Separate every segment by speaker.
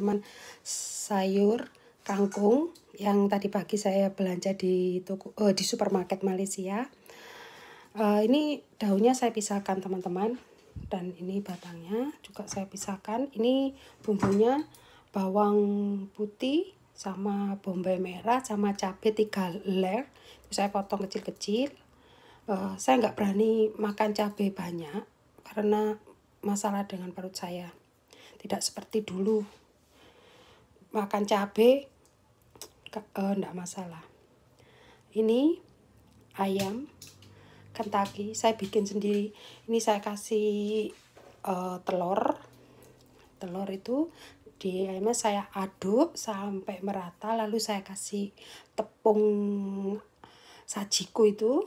Speaker 1: teman-teman sayur kangkung yang tadi pagi saya belanja di toko uh, di supermarket Malaysia. Uh, ini daunnya saya pisahkan teman-teman dan ini batangnya juga saya pisahkan. Ini bumbunya bawang putih sama bombay merah sama cabai tiga ler. Saya potong kecil-kecil. Uh, saya nggak berani makan cabai banyak karena masalah dengan perut saya. Tidak seperti dulu makan cabai enggak uh, masalah. Ini ayam Kentucky saya bikin sendiri. Ini saya kasih uh, telur. Telur itu di ayamnya saya aduk sampai merata lalu saya kasih tepung sajiku itu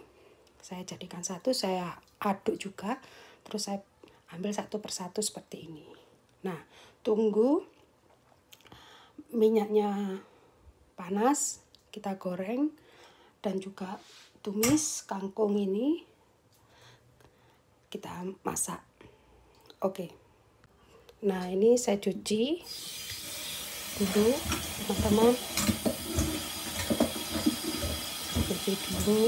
Speaker 1: saya jadikan satu saya aduk juga terus saya ambil satu persatu seperti ini nah tunggu minyaknya panas kita goreng dan juga tumis kangkung ini kita masak. Oke. Nah ini saya cuci dulu teman-teman. Cuci dulu.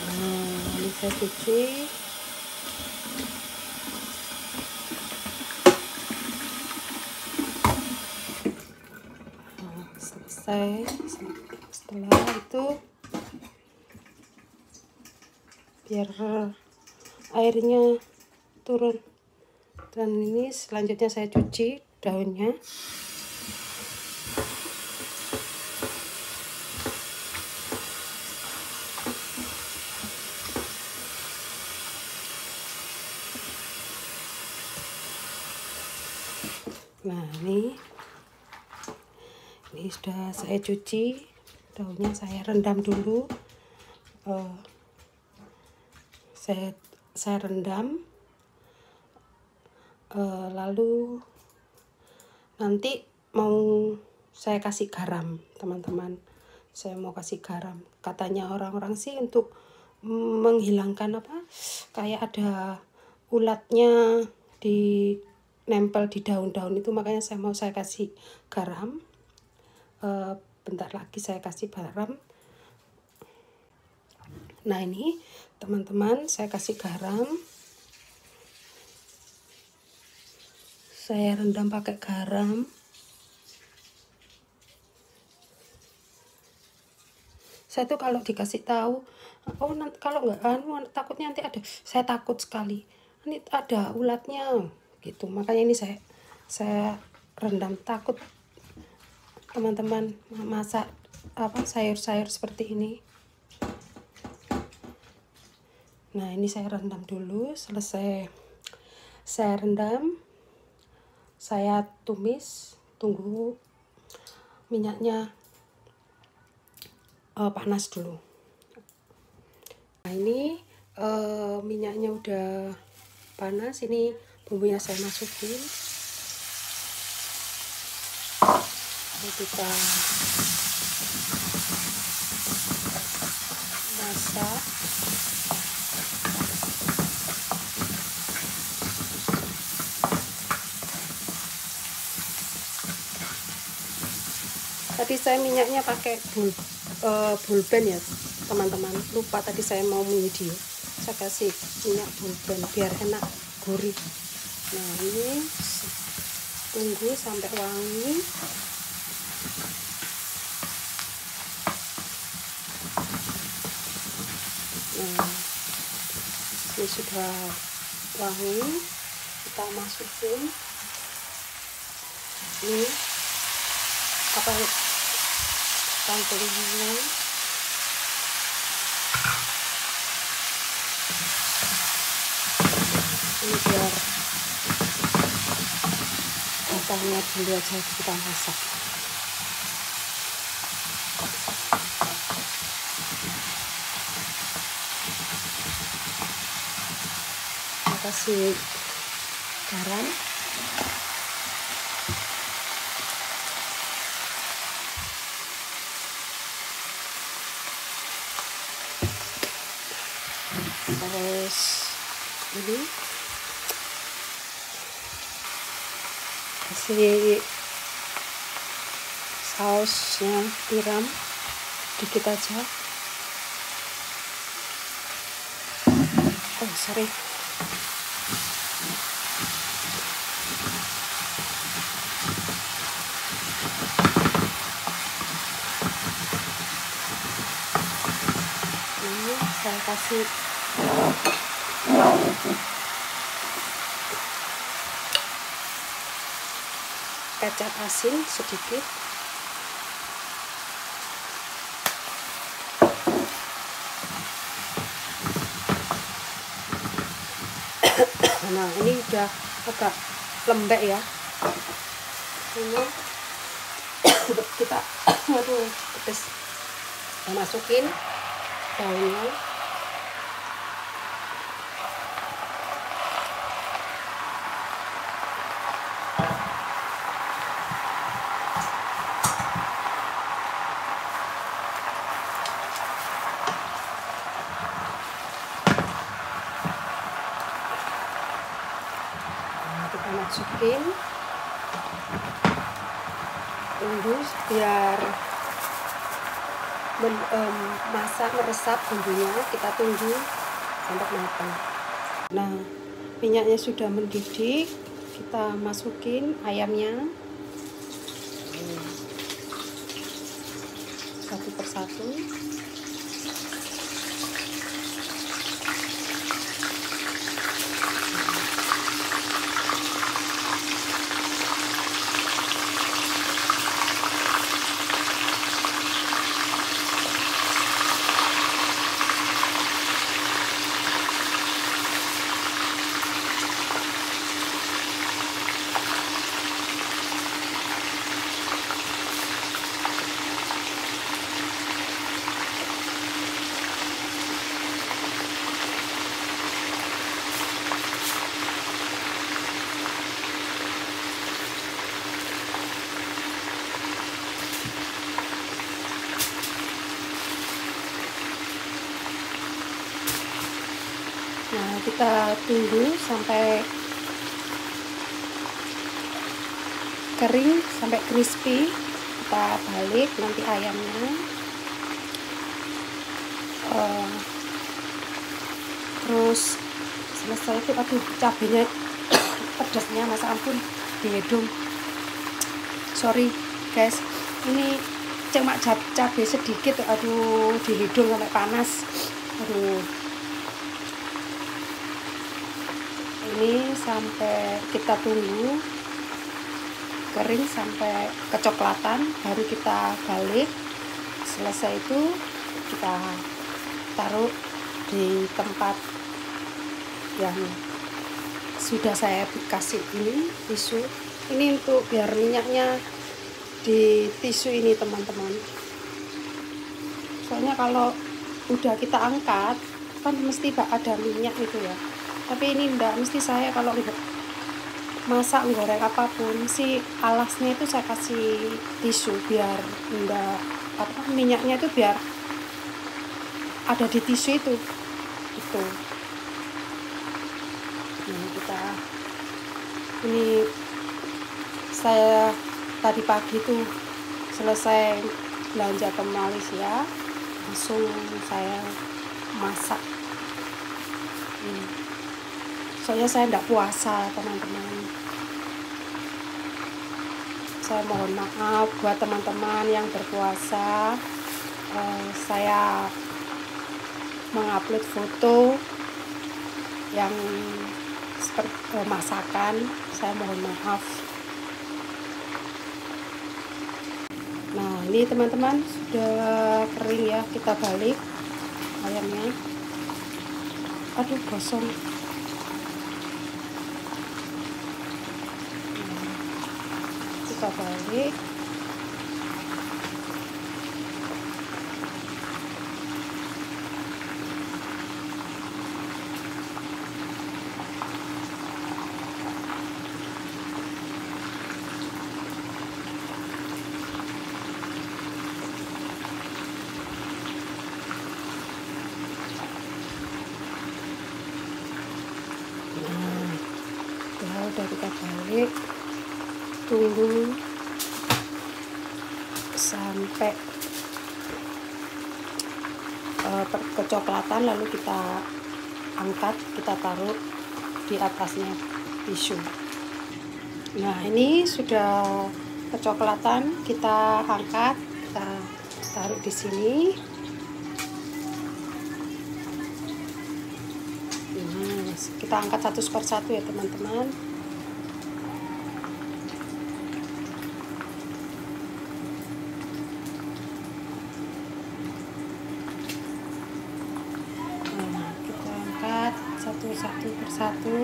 Speaker 1: Nah ini saya cuci selesai. Setelah itu biar airnya turun. Dan ini selanjutnya saya cuci daunnya. Nah ini ini sudah saya cuci daunnya saya rendam dulu. Uh, saya saya rendam. Uh, lalu nanti mau saya kasih garam teman-teman. Saya mau kasih garam. Katanya orang-orang sih untuk menghilangkan apa kayak ada ulatnya di nempel di daun-daun itu makanya saya mau saya kasih garam uh, bentar lagi saya kasih garam. Nah ini teman-teman saya kasih garam. Saya rendam pakai garam. Saya tuh kalau dikasih tahu oh nanti kalau nggak anu takutnya nanti ada saya takut sekali. Ini ada ulatnya gitu. Makanya ini saya saya rendam takut teman-teman masak apa sayur-sayur seperti ini. Nah ini saya rendam dulu selesai. Saya rendam saya tumis tunggu minyaknya uh, panas dulu. Nah ini uh, minyaknya udah panas ini bumbunya saya masukin kita masak. Tadi saya minyaknya pakai bul uh, bulben ya teman-teman. Lupa tadi saya mau video saya kasih minyak bulben biar enak gurih. Nah ini tunggu sampai wangi nah ini sudah wangi kita masukin. Ini apa kangkungnya ini biar matangnya dulu aja kita masak kasih garam. Terus ini. Kasih sausnya tiram dikit aja. Oh sorry ini saya kasih. Kecap asin sedikit. Nah ini udah agak lembek ya. Ini kita aduh masukin daunnya nah, kita masukin tunggu biar men, em, masak meresap bumbunya. Kita tunggu sampai matang. Nah minyaknya sudah mendidih kita masukin ayamnya Hmm. satu persatu Nah, kita tunggu sampai kering, sampai crispy. Kita balik nanti ayamnya. Eh, terus selesai itu, aduh cabenya pedasnya masa ampun di hidung. Sorry guys, ini cuma cabai sedikit, aduh di hidung sampai panas. Aduh, ini sampai kita tunggu kering sampai kecoklatan baru kita balik. Selesai itu kita taruh di tempat yang sudah saya kasih ini tisu. Ini untuk biar minyaknya di tisu ini teman-teman. Soalnya kalau udah kita angkat kan mesti ada minyak itu ya tapi ini enggak mesti saya kalau masak goreng apa pun si alasnya itu saya kasih tisu biar enggak apa minyaknya itu biar ada di tisu itu. Itu. Nah kita ini saya tadi pagi tuh selesai belanja ke Malaysia langsung saya masak. Ini soalnya saya tidak puasa teman-teman. Saya mohon maaf buat teman-teman yang berpuasa. Eh, saya mengupload foto yang seperti eh, masakan. Saya mohon maaf. Nah ini teman-teman sudah kering ya kita balik. Ayamnya aduh gosong kita balik nah ya udah kita balik tunggu sampai uh, kecoklatan lalu kita angkat kita taruh di atasnya tisu. Nah ini sudah kecoklatan kita angkat kita taruh di sini. Nah, kita angkat satu persatu ya teman-teman nah, kita angkat satu-satu persatu.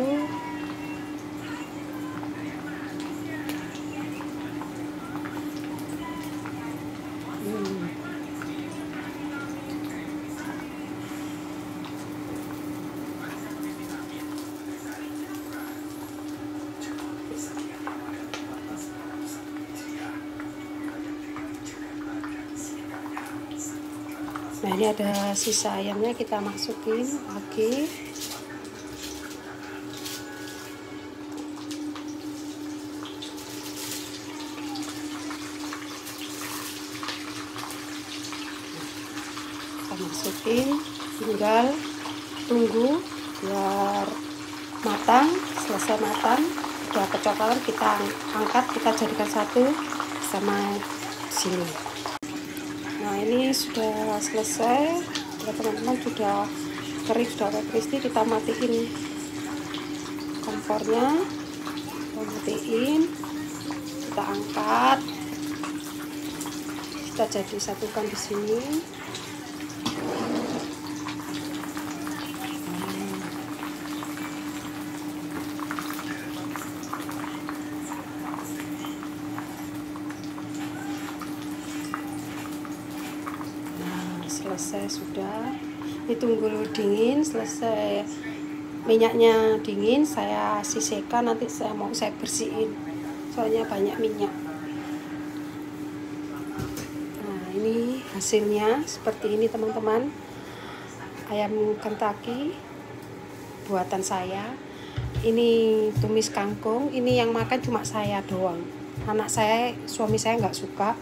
Speaker 1: Nah ini ada sisa ayamnya kita masukin lagi kita masukin tinggal tunggu biar matang selesai matang udah kecoklatan kita angkat kita jadikan satu sama sini. Nah ini sudah selesai. Ya teman-teman sudah kering sudah crispy kita matiin kompornya. Kita matiin kita angkat. Kita jadi satukan di sini selesai sudah ini tunggu dingin selesai minyaknya dingin saya sisihkan nanti saya mau saya bersihin. Soalnya banyak minyak. Nah ini hasilnya. Seperti ini teman-teman. Ayam Kentucky buatan saya. Ini tumis kangkung. Ini yang makan cuma saya doang. Anak saya suami saya nggak suka.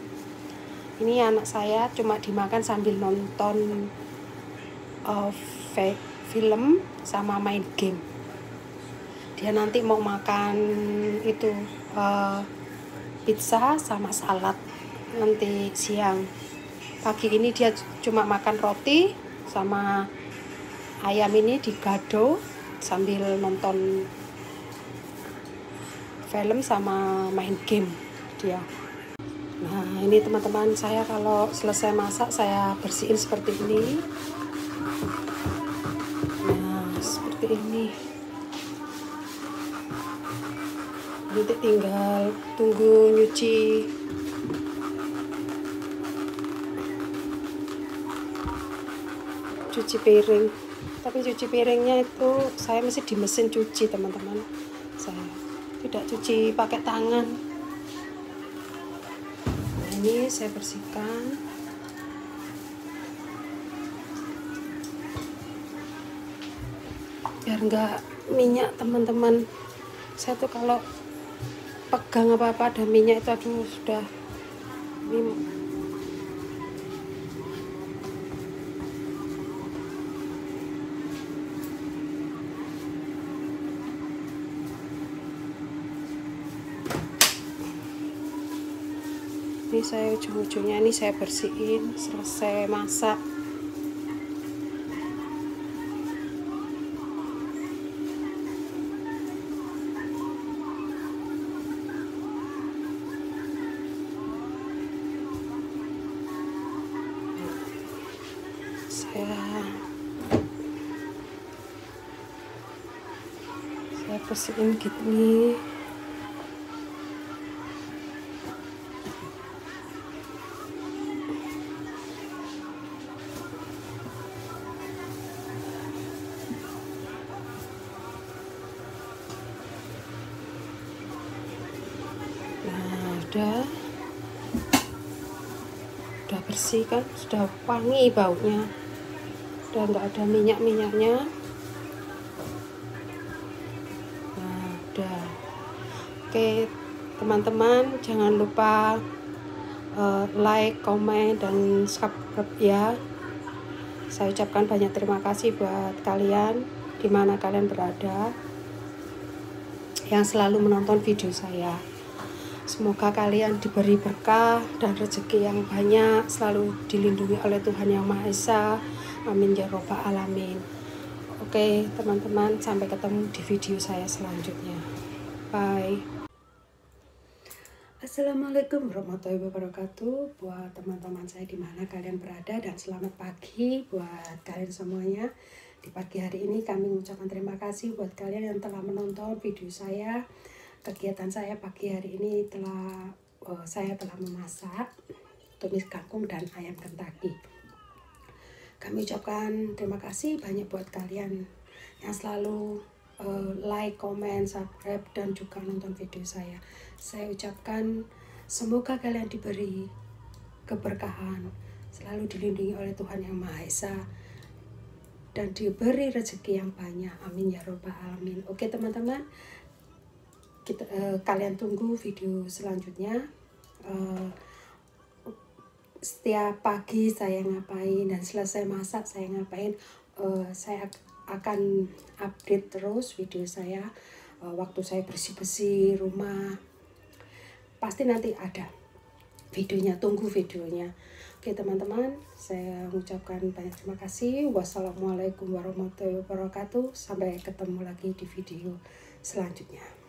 Speaker 1: Ini anak saya cuma dimakan sambil nonton uh, film sama main game. Dia nanti mau makan itu uh, pizza sama salad nanti siang. Pagi ini dia cuma makan roti sama ayam ini digado sambil nonton film sama main game dia. Nah, ini teman-teman saya kalau selesai masak saya bersihin seperti ini. Seperti ini. Nanti tinggal tunggu nyuci cuci piring. Tapi cuci piringnya itu saya mesti di mesin cuci, teman-teman. Saya tidak cuci pakai tangan ini saya bersihkan biar enggak minyak teman-teman. Saya tuh kalau pegang apa-apa ada minyak itu aduh sudah. Ini ini saya ujung-ujungnya ini saya bersihin selesai masak saya saya bersihin gini udah. Udah bersih kan? Sudah wangi baunya udah nggak ada minyak minyaknya nah udah oke teman-teman jangan lupa uh, like, komen, dan subscribe ya. Saya ucapkan banyak terima kasih buat kalian di mana kalian berada yang selalu menonton video saya. Semoga kalian diberi berkah dan rezeki yang banyak, selalu dilindungi oleh Tuhan Yang Maha Esa. Amin ya robbal alamin. Oke, teman-teman, sampai ketemu di video saya selanjutnya. Bye. Assalamualaikum warahmatullahi wabarakatuh buat teman-teman saya di mana kalian berada dan selamat pagi buat kalian semuanya. Di pagi hari ini kami mengucapkan terima kasih buat kalian yang telah menonton video saya kegiatan saya pagi hari ini telah uh, saya telah memasak tumis kangkung dan ayam kentaki. Kami ucapkan terima kasih banyak buat kalian yang selalu uh, like, comment, subscribe dan juga nonton video saya. Saya ucapkan semoga kalian diberi keberkahan, selalu dilindungi oleh Tuhan Yang Maha Esa dan diberi rezeki yang banyak. Amin ya robbal alamin. Oke teman-teman, kita uh, kalian tunggu video selanjutnya uh, setiap pagi saya ngapain dan selesai masak saya ngapain uh, saya akan update terus video saya uh, waktu saya bersih-bersih rumah. Pasti nanti ada videonya tunggu videonya. Oke teman-teman saya mengucapkan banyak terima kasih. Wassalamualaikum warahmatullahi wabarakatuh. Sampai ketemu lagi di video selanjutnya